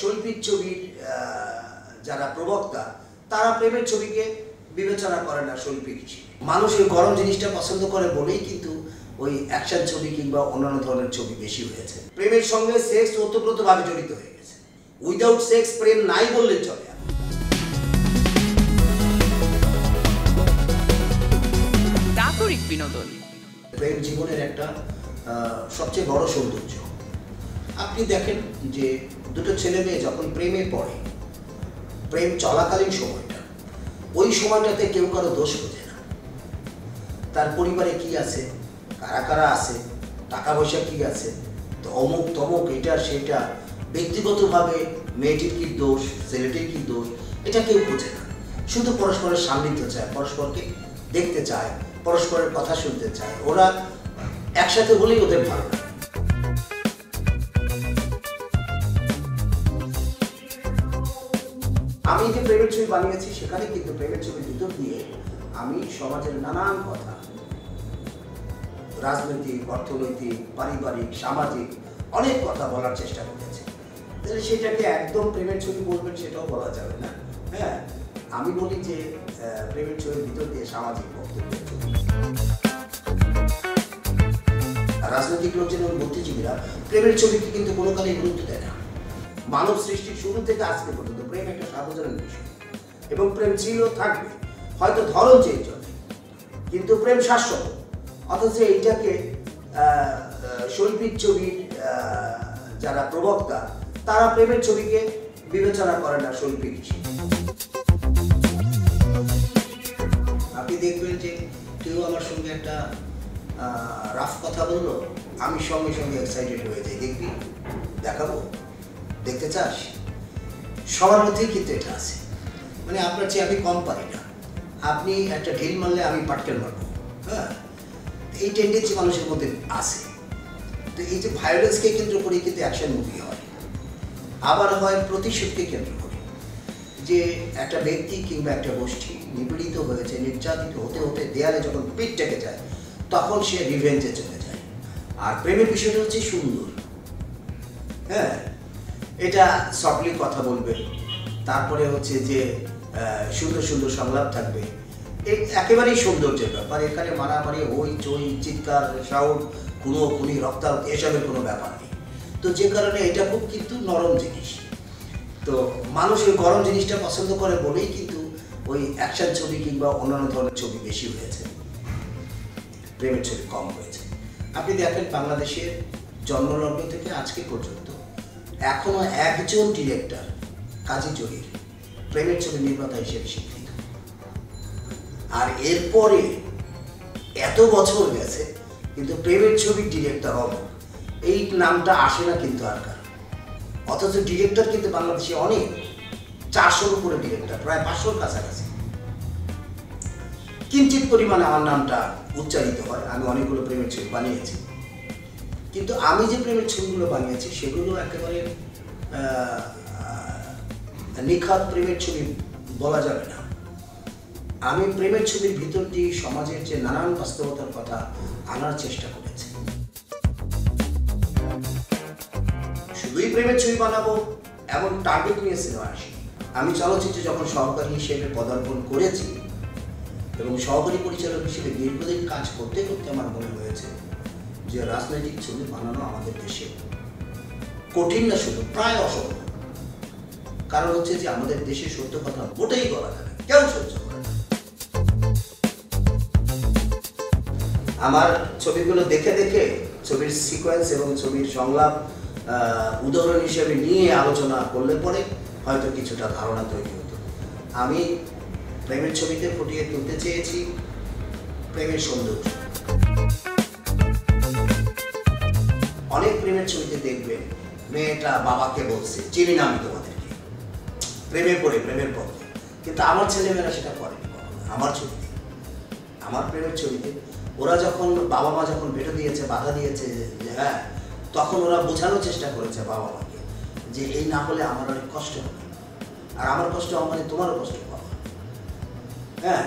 শৈল্পিক ছবির যারা প্রবক্তা তারা প্রেমের ছবিকে বিবেচনা করে না শৈল্পিক হিসেবে। মানুষ ওই গরম জিনিসটা পছন্দ করে বলেই কিন্তু ওই অ্যাকশন ছবি কিংবা অন্যান্য ধরনের ছবি বেশি হয়েছে। প্রেমের সঙ্গে সেক্স ওতপ্রোতভাবে জড়িত হয়ে গেছে। উইদাউট সেক্স প্রেম নাই বললে চলে বিনোদন। প্রেম জীবনের একটা সবচেয়ে বড় সৌন্দর্য। আপনি দেখেন যে দুটো ছেলে মেয়ে যখন প্রেমে পড়ে, প্রেম চলাকালীন সময়টা, ওই সময়টাতে কেউ কারও দোষ বোঝে না। তার পরিবারে কি আছে? কারা কারা আছে? টাকা পয়সা কি আছে? অমুক তমুক, এটা, সেটা, ব্যক্তিগতভাবে মেয়েটির কি দোষ, ছেলেটির কি দোষ, এটা কেউ বোঝে না। শুধু পরস্পরের সান্নিধ্য চায়, পরস্পরকে দেখতে চায়, পরস্পরের কথা শুনতে চায়। ওরা একসাথে হলেই ওদের ভালো লাগে। আমি যে প্রেমের ছবি বানিয়েছি, সেখানে কিন্তু প্রেমের ছবির ভিতর দিয়ে আমি সমাজের নানান কথা, রাজনৈতিক, অর্থনৈতিক, পারিবারিক, সামাজিক অনেক কথা বলার চেষ্টা করেছি। তাহলে সেটাকে একদম প্রেমের ছবি বলবেন সেটাও বলা যাবে না। হ্যাঁ আমি বলি যে প্রেমের ছবির ভিতর দিয়ে সামাজিক বক্তব্যের ছবি। রাজনৈতিক লোকজন এবং বুদ্ধিজীবীরা প্রেমের ছবিকে কিন্তু কোনো কালেই গুরুত্ব দেয় না। মানব সৃষ্টির শুরু থেকে আজকে পর্যন্ত প্রেম একটা সার্বজনীন বিষয়। এবং প্রেম ছিল থাকবে, হয়তো ধরন চেঞ্জ হবে কিন্তু প্রেম শাশ্বত, অথচ এইটাকে শৈল্পিক ছবির যারা প্রবক্তা, তারা প্রেমের ছবিকে বিবেচনা করে না শৈল্পিক আপনি দেখবেন যে কেউ আমার সঙ্গে একটা রাফ কথা বলল, আমি সঙ্গে সঙ্গে এক্সাইটেড হয়ে যাই। দেখবি, দেখাবো। দেখতে চাস? সবার মধ্যেই কিন্তু এটা আছে। মানে আপনার চেয়ে আমি কম পারি না। আপনি একটা ঢিল মারলে আমি পাটকেল মারবো। হ্যাঁ? এই টেন্ডেন্সি মানুষের মধ্যে আছে। তো এই যে ভায়োলেন্সকে কেন্দ্র করে কিন্তু অ্যাকশন মুভি হয়। আবার হয় প্রতিশোধকে কেন্দ্র করে। যে একটা ব্যক্তি কিংবা একটা গোষ্ঠী নিপীড়িত হয়েছে, নির্যাতিত হতে হতে দেয়ালে যখন পিঠ টেকে যায়, তখন সে রিভেঞ্জে চলে যায়। আর প্রেমের বিষয়টা হচ্ছে সুন্দর। হ্যাঁ? এটা সফটলি কথা বলবে। তারপরে হচ্ছে যে সুন্দর সুন্দর সংলাপ থাকবে। এই একেবারেই সৌন্দর্যের ব্যাপার। এখানে মারামারি, হই চই, চিৎকার সাউন্ড খুনো, খুনি রক্তারক্ত এসবের কোনো ব্যাপার নেই। তো যে কারণে এটা খুব কিন্তু নরম জিনিস। তো মানুষ ওই গরম জিনিসটা পছন্দ করে বলেই কিন্তু ওই অ্যাকশন ছবি কিংবা অন্যান্য ধরনের ছবি বেশি হয়েছে। প্রেমের ছবি কম হয়েছে। আপনি দেখেন বাংলাদেশের জন্মলগ্ন থেকে আজকে পর্যন্ত এখনও একজন ডিরেক্টর কাজী জহির প্রেমের ছবি নির্মাতা হিসেবে স্বীকৃত। আর এরপরে এত বছর গেছে, কিন্তু প্রেমের ছবির ডিরেক্টর অমুক এই নামটা আসে না কিন্তু আর কার। অথচ ডিরেক্টর কিন্তু বাংলাদেশে অনেক, চারশোর উপরে ডিরেক্টর প্রায় পাঁচশোর কাছাকাছি। কিঞ্চিত পরিমাণে আমার নামটা উচ্চারিত হয়, আমি অনেকগুলো প্রেমের ছবি বানিয়েছি। কিন্তু আমি যে প্রেমের ছবিগুলো বানিয়েছি, সেগুলো একেবারে নিখাত প্রেমের ছবি বলা যাবে না। আমি প্রেমের ছবির ভিতর দিয়ে সমাজের যে নানান বাস্তবতার কথা আনার চেষ্টা করেছি। শুধুই প্রেমের ছবি বানাবো, এমন টার্গেট নিয়ে সিনেমা আসি আমি চলচ্চিত্রে যখন সহকারী হিসেবে পদার্পণ করেছি এবং সহকারী পরিচালক হিসেবে দীর্ঘদিন কাজ করতে করতে আমার মনে হয়েছে যে রাজনৈতিক ছবি বানানো আমাদের দেশে কঠিন না শুধু, প্রায় অসম্ভব। কারণ হচ্ছে যে আমাদের দেশে সত্য কথা মোটেই বলা যাবে কেউ সহ্য আমার ছবিগুলো দেখে দেখে ছবির সিকোয়েন্স এবং ছবির সংলাপ উদাহরণ হিসেবে নিয়ে আলোচনা করলে পরে হয়তো কিছুটা ধারণা তৈরি হতো। আমি প্রেমের ছবিতে ফুটিয়ে তুলতে চেয়েছি প্রেমের সৌন্দর্য। অনেক প্রেমের ছবিতে দেখবেন মেয়েটা বাবাকে বলছে, চিনি না আমি তোমাদেরকে। প্রেমে পড়ে, প্রেমের পক্ষে কিন্তু আমার ছেলেমেয়েরা সেটা করেনি আমার ছবিতে। আমার প্রেমের ছবিতে। ওরা যখন বাবা মা যখন ভেটো দিয়েছে, বাধা দিয়েছে, যে হ্যাঁ তখন ওরা বোঝানোর চেষ্টা করেছে বাবা মাকে যে এই না হলে আমার অনেক কষ্ট হবে। আর আমার কষ্ট মানে তোমারও কষ্ট পাওয়া হ্যাঁ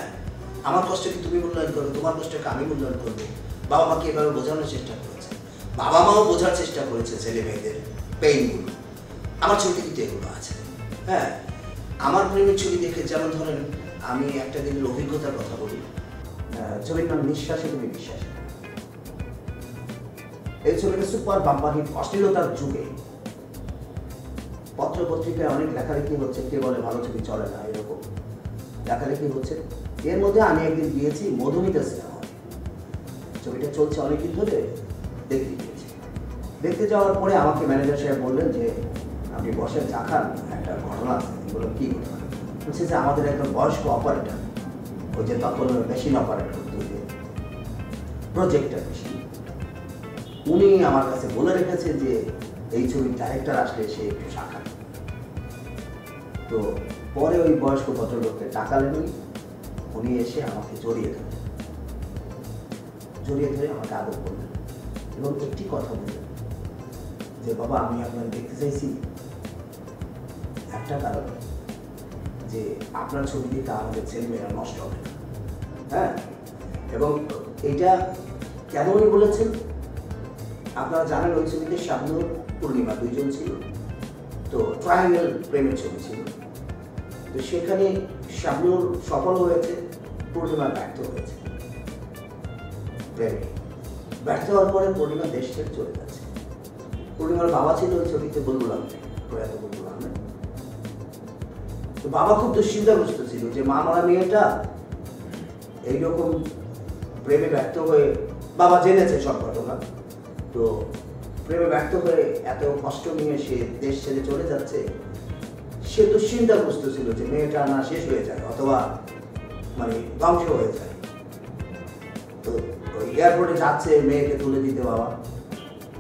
আমার কষ্টকে তুমি মূল্যায়ন করবে? তোমার কষ্টকে আমি মূল্যায়ন করব? বাবা মাকে এভাবে বোঝানোর চেষ্টা করেছে। বাবা মাও বোঝার চেষ্টা করেছে ছেলে মেয়েদের পেইনগুলো আমার ছবিতে কিন্তু এগুলো আছে। হ্যাঁ আমার প্রেমের ছবি দেখে যেমন ধরেন আমি একটা দিনের অভিজ্ঞতার কথা বলি ছবির নাম নিঃশ্বাসে তুমি বিশ্বাস এই ছবিটা সুপার বাম্পার অশ্লীলতার যুগে। পত্র পত্রিকায় অনেক লেখালেখি হচ্ছে, কে বলে ভালো ছবি চলে না, এরকম। লেখালেখি হচ্ছে, এর মধ্যে আমি একদিন গিয়েছি মধুমিতা সিনেমা। ছবিটা চলছে অনেকদিন ধরে দেখতে গিয়েছি। দেখতে যাওয়ার পরে আমাকে ম্যানেজার সাহেব বললেন যে, আপনি বসে চা খান, একটা ঘটনা আছে। বললাম কি ঘটনা? বলছে যে আমাদের একজন বয়স্ক অপারেটর ওই যে তখন মেশিন অপারেটর প্রজেক্টর মেশিন উনি আমার কাছে বলে রেখেছে যে, এই ছবির ডাইরেক্টর আসলে সে একটু শাখা তো পরে ওই বয়স্ক ভদ্রলোককে টাকা নেন উনি এসে আমাকে জড়িয়ে ধরেন জড়িয়ে ধরে আমাকে আদর করলেন। এবং একটি কথা বললেন যে বাবা, আমি আপনার দেখতে চাইছি। একটা কারণ, যে আপনার ছবি দিকে আমাদের ছেলেমেয়েরা নষ্ট হবে। হ্যাঁ? এবং এইটা কেন উনি বলেছেন? আপনারা জানেন, ওই ছবিতে শাবনুর পূর্ণিমা দুইজন ছিল। তো ট্রায়াঙ্গেল প্রেমের ছবি ছিল। তো সেখানে শাবনুর সফল হয়েছে, পূর্ণিমা ব্যর্থ হয়েছে। প্রেমে ব্যর্থ হওয়ার পরে পূর্ণিমা দেশ ছেড়ে চলে যাচ্ছে। পূর্ণিমার বাবা ছিল ছবিতে বলবুল আহমেদ প্রয়াত আহমেদ তো বাবা খুব দুশ্চিন্তাগ্রস্ত ছিল যে মা মারা মেয়েটা এইরকম প্রেমে ব্যর্থ হয়ে, বাবা জেনেছে সব ঘটনা। তো প্রেমে ব্যর্থ হয়ে এত কষ্ট নিয়ে সে দেশ ছেড়ে চলে যাচ্ছে। সে দুশ্চিন্তাগ্রস্ত ছিল যে মেয়েটা না শেষ হয়ে যায় অথবা মানে ধ্বংস হয়ে যায়। তো এয়ারপোর্টে যাচ্ছে, মেয়েকে তুলে দিতে বাবা।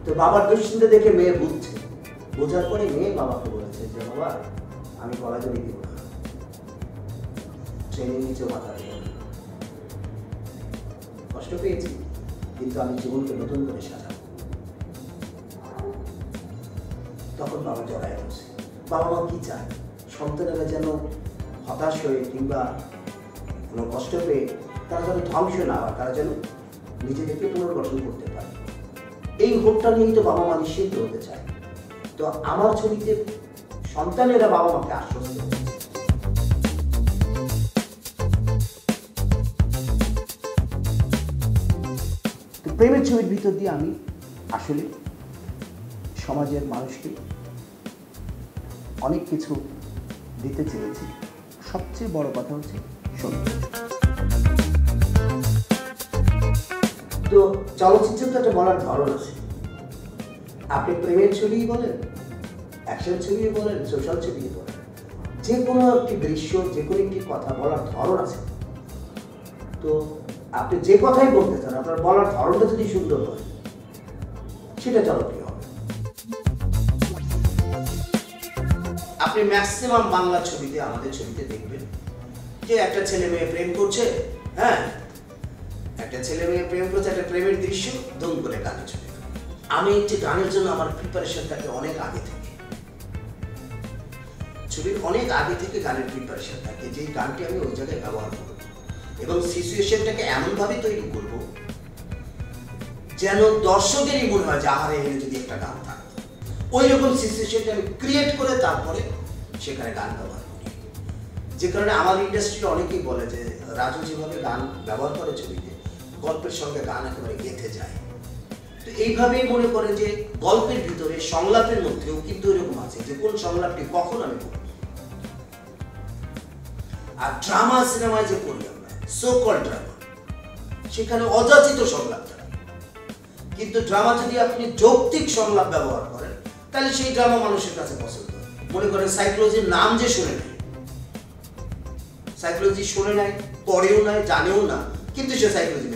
তো বাবার দুশ্চিন্তা দেখে মেয়ে বুঝছে। বোঝার পরে মেয়ে বাবাকে বলেছে যে, বাবা, আমি কলেজে দিব না ট্রেনের নিচে মাথা দিয়ে কষ্ট পেয়েছি, কিন্তু আমি জীবনকে নতুন করে সাজাবো। তখন বাবা জড়ায় বসে বাবা মা কি চায়? সন্তানেরা যেন হতাশ হয়ে কিংবা কোনো কষ্ট পেয়ে তারা যেন ধ্বংস না হয়, তারা যেন নিজেদেরকে পুনর্গঠন করতে পারে। এই হোপটা নিয়েই তো বাবা মা নিশ্চিন্ত হতে চায়। তো আমার ছবিতে সন্তানেরা বাবা মাকে আশ্বস্ত প্রেমের ছবির ভিতর দিয়ে আমি আসলে সমাজের মানুষকে অনেক কিছু দিতে চেয়েছি। সবচেয়ে বড় কথা হচ্ছে সৌন্দর্য। তো চলচ্চিত্র তো একটা বলার ধরন আছে। আপনি প্রেমের ছবি বলেন অ্যাকশন ছবি বলেন সোশ্যাল ছবি বলেন যে কোনো একটি দৃশ্য যে কোনো একটি কথা বলার ধরন আছে। তো আপনি যে কথাই বলতে চান, আপনার বলার ধরনটা যদি সুন্দর হয়, সেটা জনপ্রিয় হবে। আপনি ম্যাক্সিমাম বাংলা ছবিতে, আমাদের ছবিতে দেখবেন যে একটা ছেলে মেয়ে প্রেম করছে হ্যাঁ? একটা ছেলে মেয়ে প্রেম করছে, একটা প্রেমের দৃশ্য ধুম করে গানে চলে আমি একটি গানের জন্য আমার প্রিপারেশন থাকে অনেক আগে থেকে ছবির অনেক আগে থেকে গানের প্রিপারেশন থাকে যে গানটি আমি ওই জায়গায় ব্যবহার করব। এবং সিচুয়েশনটাকে এমনভাবে তৈরি করব যেন দর্শকেরই মনে হয় যে, আহারে এখানে যদি একটা গান থাকতো। ওই রকম সিচুয়েশনটা আমি ক্রিয়েট করে তারপরে সেখানে গান ব্যবহার করি। যে কারণে আমার ইন্ডাস্ট্রিতে অনেকেই বলে যে, রাজু যেভাবে গান ব্যবহার করে ছবিতে গল্পের সঙ্গে গান একেবারে গেঁথে যায়। তো এইভাবেই মনে করে যে গল্পের ভিতরে সংলাপের মধ্যেও কিন্তু এরকম আছে যে কোন সংলাপটি কখন আমি বলব আর ড্রামা সিনেমায় যে করি আমরা সো কল ড্রামা সেখানে অযাচিত সংলাপ থাকে কিন্তু ড্রামা যদি আপনি যৌক্তিক সংলাপ ব্যবহার করেন, তাহলে সেই ড্রামা মানুষের কাছে পছন্দ। মনে করেন সাইকোলজির নাম যে শুনে নেয়। সাইকোলজি শুনে নেয়, পড়েও নাই জানেও না, কিন্তু সে সাইকোলজি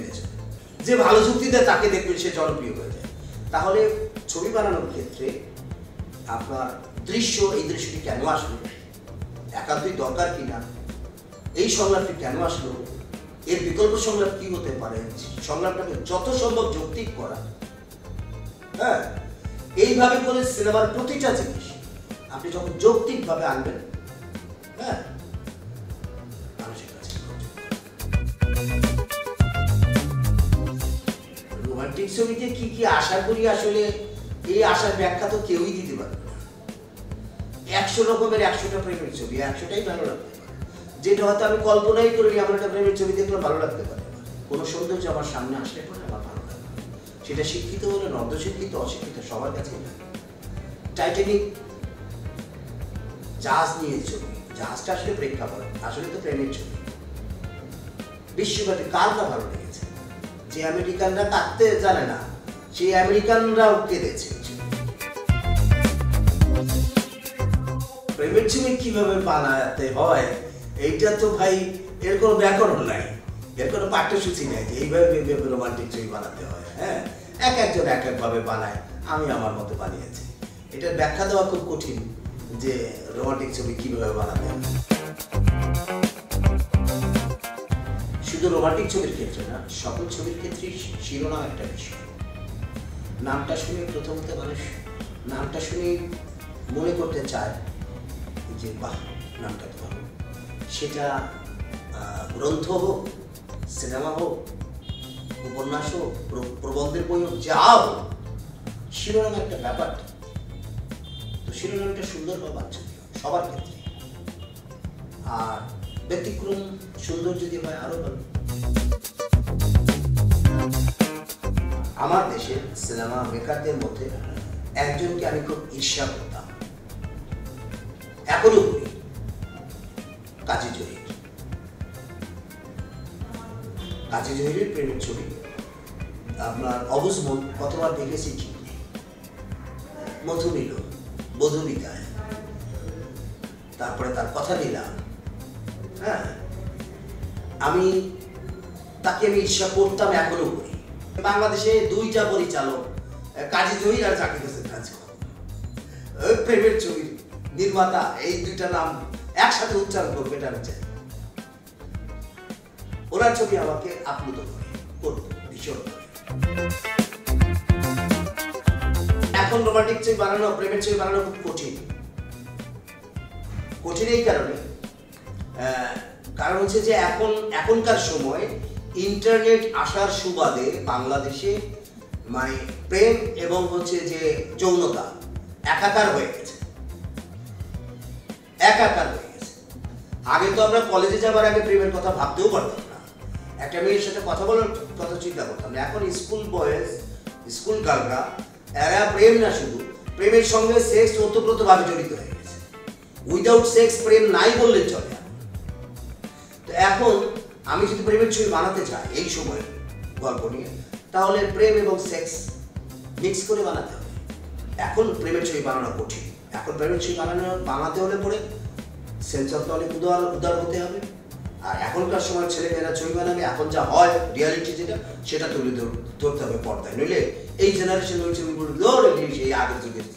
যে ভালো যুক্তি দেয় তাকে দেখবেন সে জনপ্রিয় হয়ে যায়। তাহলে ছবি বানানোর ক্ষেত্রে আপনার দৃশ্য, এই দৃশ্যটি কেন আসলো? একান্তই দরকার কিনা? এই সংলাপটি কেন আসলো? এর বিকল্প সংলাপ কি হতে পারে? সংলাপটাকে যত সম্ভব যৌক্তিক করা। হ্যাঁ? এইভাবে করে সিনেমার প্রতিটা জিনিস আপনি যখন যৌক্তিকভাবে আনবেন হ্যাঁ? রোমান্টিক ছবিতে কি কি আশা করি আসলে, এই আশার ব্যাখ্যা তো কেউই দিতে পারবে একশো রকমের একশোটা প্রেমের ছবি, একশোটাই ভালো লাগতে পারে। যেটা হয়তো আমি কল্পনাই করিনি, আমার একটা প্রেমের ছবি দেখলে ভালো লাগতে পারে। কোনো সৌন্দর্য আমার সামনে আসলে পরে আমার ভালো লাগে সেটা শিক্ষিত হলে নর্দ শিক্ষিত, অশিক্ষিত, সবার কাছে লাগে টাইটানিক জাহাজ নিয়ে ছবি, জাহাজটা আসলে প্রেক্ষাপট, আসলে তো প্রেমের ছবি। বিশ্বব্যাপী কার না ভালো লেগেছে? যে আমেরিকানরা কাঁদতে জানে না, সেই আমেরিকানরাও ছবি। প্রেমের ছবি কীভাবে বানাতে হয়, এইটা তো ভাই এর কোনো ব্যাকরণ নাই, এর কোনো পাঠ্যসূচি নাই যে এইভাবে রোমান্টিক ছবি বানাতে হয় হ্যাঁ? এক একজন এক একভাবে বানায়, আমি আমার মতো বানিয়েছি। এটার ব্যাখ্যা দেওয়া খুব কঠিন যে রোমান্টিক ছবি কীভাবে বানাতে হয়। শুধু রোমান্টিক ছবির ক্ষেত্রে না, সকল ছবির ক্ষেত্রেই শিরোনাম একটা বিষয়। নামটা শুনে প্রথমত মানুষ, নামটা শুনে মনে করতে চায় যে, বাহ, নামটা তো ভালো। সেটা গ্রন্থ হোক, সিনেমা হোক, উপন্যাস হোক প্রবন্ধের বই হোক, যা হোক, শিরোনাম একটা ব্যাপার। তো শিরোনামটা সুন্দর বা বাঞ্ছনীয়, সবার ক্ষেত্রে আর ব্যতিক্রম সুন্দর যদি হয় আরও ভালো। আমার দেশের সিনেমা মেকারদের মধ্যে একজনকে আমি খুব ঈর্ষা করতাম। এখনও করি। কাজী জহির। কাজী জহিরের প্রেমের ছবি। আপনার অবুজ মন কতবার দেখেছি ঠিক নেই। মধুমিল বধুবিতায় তারপরে তার কথা দিলাম হ্যাঁ? আমি তাকে আমি ঈর্ষা করতাম, এখনও করি। বাংলাদেশে দুইটা পরিচালক কাজী জহির আর জাকির হোসেন কাজ করে প্রেমের ছবির নির্মাতা, এই দুইটা নাম একসাথে উচ্চারণ করবে এটা আমি চাই। ওনার ছবি আমাকে আপ্লুত করে করতো ভীষণ এখন রোমান্টিক ছবি বানানো, প্রেমের ছবি বানানো খুব কঠিন। কঠিন এই কারণে কারণ হচ্ছে যে এখন, এখনকার সময় ইন্টারনেট আসার সুবাদে বাংলাদেশে মানে প্রেম এবং হচ্ছে যে যৌনতা একাকার হয়ে গেছে। একাকার হয়ে গেছে। আগে তো আমরা কলেজে যাবার আগে প্রেমের কথা ভাবতেও পারতাম না। একটা মেয়ের সাথে কথা বলার কথা চিন্তা করতাম না। এখন স্কুল বয়েজ স্কুল গার্লরা এরা প্রেম না শুধু, প্রেমের সঙ্গে সেক্স ওতপ্রোতভাবে জড়িত হয়ে গেছে। উইদাউট সেক্স প্রেম নাই বললে চলে। এখন। আমি যদি প্রেমের ছবি বানাতে চাই এই সময় গল্প নিয়ে, তাহলে প্রেম এবং সেক্স মিক্স করে বানাতে হবে। এখন প্রেমের ছবি বানানো কঠিন। এখন প্রেমের ছবি বানানো, বানাতে হলে পরে সেন্সরটা অনেক উদার উদার হতে হবে। আর এখনকার সময় ছেলে মেয়েরা ছবি বানাবে এখন যা হয় রিয়ালিটি যেটা, সেটা তুলে ধর- ধরতে হবে পর্দায়। নইলে এই জেনারেশন ওই ছবিগুলো সেই আগের যুগের